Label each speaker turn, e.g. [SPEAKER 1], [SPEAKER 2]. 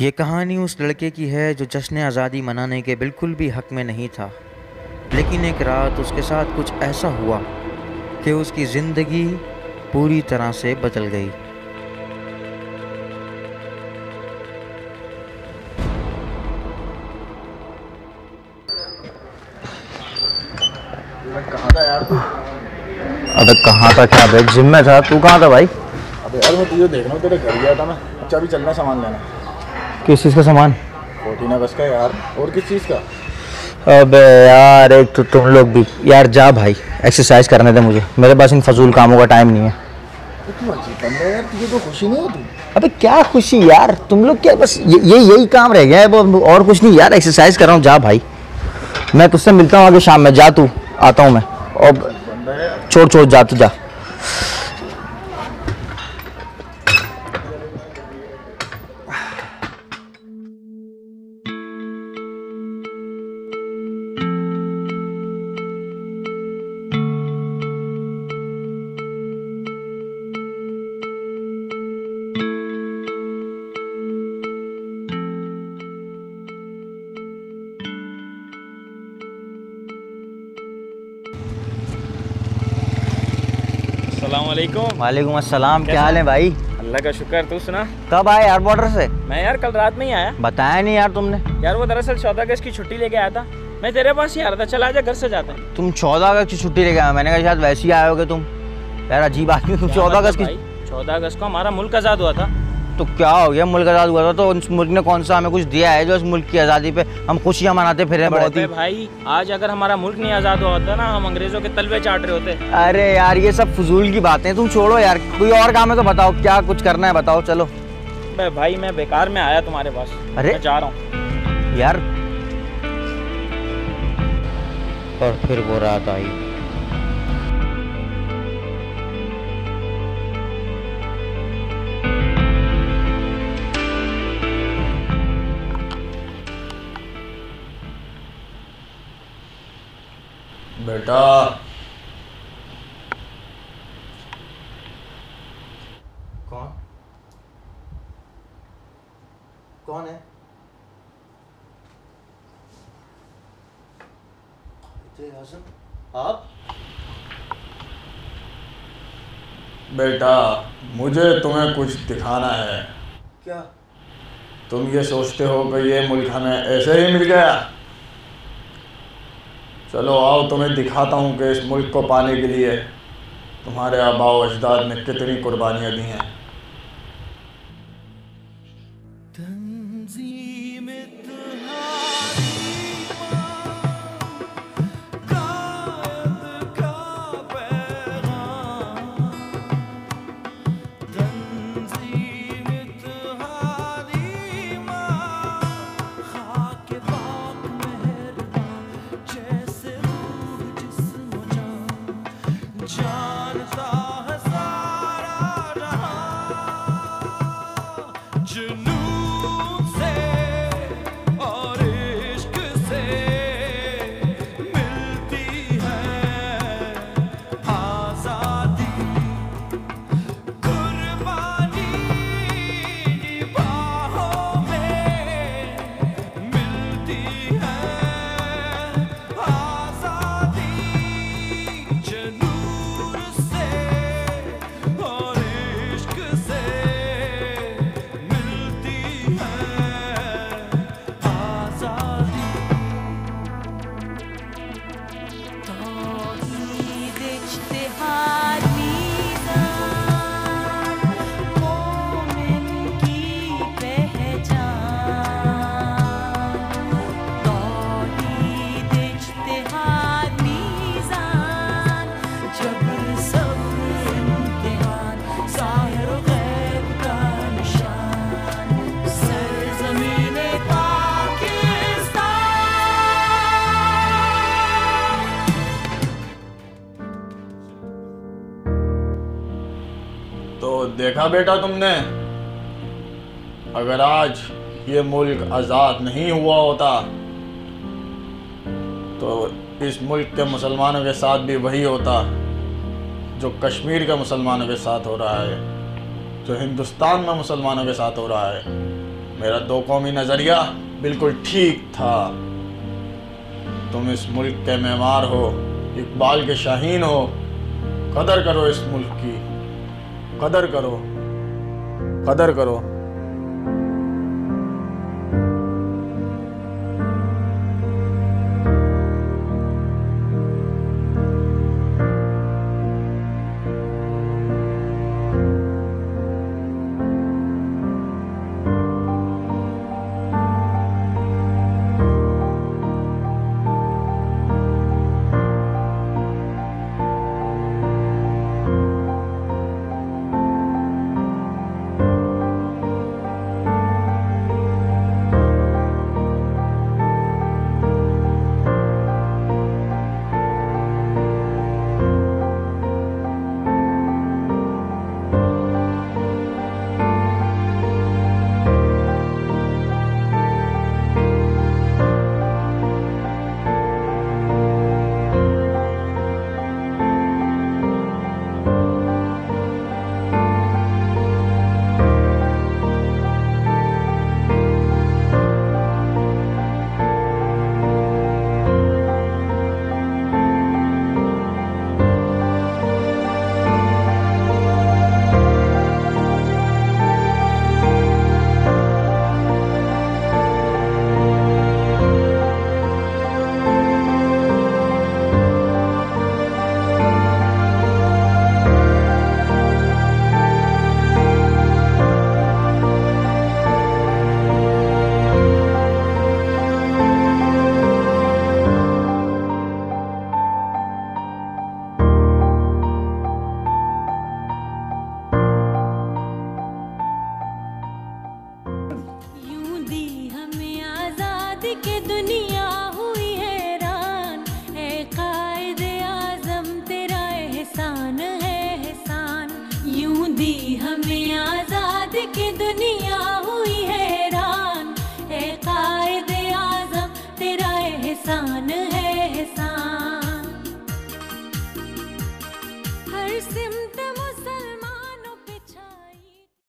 [SPEAKER 1] ये कहानी उस लड़के की है जो जश्न आज़ादी मनाने के बिल्कुल भी हक में नहीं था। लेकिन एक रात उसके साथ कुछ ऐसा हुआ कि उसकी ज़िंदगी पूरी तरह से बदल गई।
[SPEAKER 2] कहाँ था
[SPEAKER 3] अबे कहाँ था क्या? जिम में था? तू कहाँ था भाई?
[SPEAKER 2] अबे यार मैं तुझे देख रहा हूँ तेरे घर गया था मैं। अच्छा अभी चलना सामान लेना।
[SPEAKER 3] किस चीज़ का सामान?
[SPEAKER 2] फोर्टीन अगस्त का यार। और किस चीज़ का?
[SPEAKER 3] अबे यार एक तो तुम लोग भी। यार जा भाई। एक्सरसाइज करने दे मुझे। मेरे पास इन फजूल कामों का टाइम नहीं है।
[SPEAKER 2] तो खुशी नहीं होती?
[SPEAKER 3] अबे क्या खुशी यार? तुम लोग क्या बस ये यही काम रह गया है। और कुछ नहीं। यार एक्सरसाइज कर रहा हूँ। जा भाई। मैं तुझसे मिलता हूँ आगे शाम में। जा तू। आता हूँ मैं। और छोड़ छोड़। जा तू जा। वालेकुम अस्सलाम क्या हाल है भाई?
[SPEAKER 4] अल्लाह का शुक्र तू सुना?
[SPEAKER 3] कब आए यार बॉर्डर से?
[SPEAKER 4] मैं यार कल रात में ही आया।
[SPEAKER 3] बताया नहीं यार तुमने।
[SPEAKER 4] यार वो दरअसल चौदह अगस्त की छुट्टी लेके आया था। मैं तेरे पास ही आ रहा था चला जा घर से जाते हैं।
[SPEAKER 3] तुम चौदह अगस्त की छुट्टी लेके आया मैंने कहा शायद वैसे ही आयोगे होगे तुम। यार अजीब आदमी तुम चौदह अगस्त की
[SPEAKER 4] चौदह अगस्त को हमारा मुल्क आज़ाद हुआ था।
[SPEAKER 3] तो क्या हो गया? मुल्क आज़ाद हुआ था तो उस मुल्क ने कौन सा हमें कुछ दिया है जो इस मुल्क की आज़ादी पे हम खुशियाँ मनाते फिर
[SPEAKER 4] भाई आज अगर हमारा मुल्क नहीं आज़ाद हुआ होता ना हम अंग्रेज़ों के तलवे चाट रहे होते।
[SPEAKER 3] अरे यार ये सब फजूल की बातें हैं, तुम छोड़ो यार। कोई और काम है तो बताओ क्या कुछ करना है बताओ चलो।
[SPEAKER 4] भाई मैं बेकार में आया तुम्हारे पास।
[SPEAKER 3] अरे?
[SPEAKER 4] जा रहा हूँ।
[SPEAKER 3] यार।
[SPEAKER 1] और फिर वो रात आई।
[SPEAKER 2] बेटा।
[SPEAKER 1] कौन? कौन है? आप?
[SPEAKER 2] बेटा मुझे तुम्हें कुछ दिखाना है।
[SPEAKER 1] क्या?
[SPEAKER 2] तुम ये सोचते हो कि ये मुल्क हमें ऐसे ही मिल गया? चलो आओ, तुम्हें दिखाता हूँ कि इस मुल्क को पाने के लिए तुम्हारे आबाओ अजदाद ने कितनी कुर्बानियाँ दी हैं।
[SPEAKER 5] जानता
[SPEAKER 2] तो देखा बेटा तुमने? अगर आज ये मुल्क आज़ाद नहीं हुआ होता तो इस मुल्क के मुसलमानों के साथ भी वही होता, जो कश्मीर के मुसलमानों के साथ हो रहा है, जो हिंदुस्तान में मुसलमानों के साथ हो रहा है। मेरा दो कौमी नज़रिया बिल्कुल ठीक था। तुम इस मुल्क के मेमार हो, इकबाल के शाहीन हो, कदर करो इस मुल्क की। कदर करो कदर करो
[SPEAKER 6] यूँ